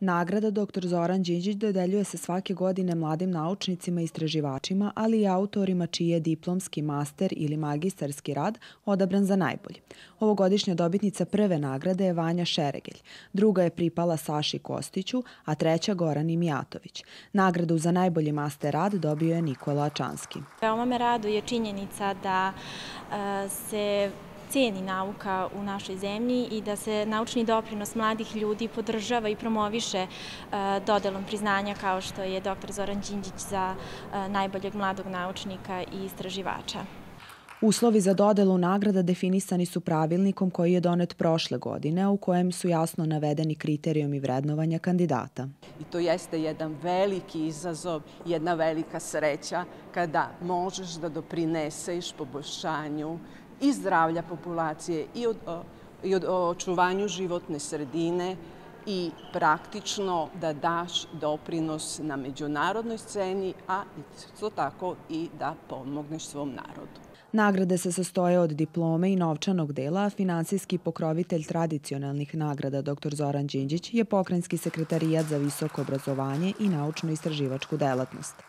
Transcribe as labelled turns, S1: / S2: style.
S1: Nagrada dr. Zoran Đinđić dodeljuje se svake godine mladim naučnicima i istraživačima, ali i autorima čiji je diplomski master ili magistarski rad odabran za najbolji. Ovogodišnja dobitnica prve nagrade je Vanja Šeregelj, druga je pripala Saši Kostiću, a treća Goran Imijatović. Nagradu za najbolji master rad dobio je Nikola Čanski.
S2: Veoma me raduje činjenica da e, se ceni nauka u našoj zemlji i da se naučni doprinos mladih ljudi podržava i promoviše e, dodelom priznanja kao što je dr. Zoran Đinđić za e, najboljeg mladog naučnika i istraživača.
S1: Uslovi za dodelu nagrada definisani su pravilnikom koji je donet prošle godine, u kojem su jasno navedeni kriterijumi vrednovanja kandidata.
S3: I to jeste jedan veliki izazov, jedna velika sreća kada možeš da doprineseš poboljšanju i zdravlja populacije i od, i od očuvanju životne sredine i praktično da daš doprinos na međunarodnoj sceni, a isto tako i da pomogneš svom narodu.
S1: Nagrade se sastoje od diplome i novčanog dela, a finansijski pokrovitelj tradicionalnih nagrada dr. Zoran Đinđić je pokrenjski sekretarijat za visoko obrazovanje i naučno-istraživačku delatnost.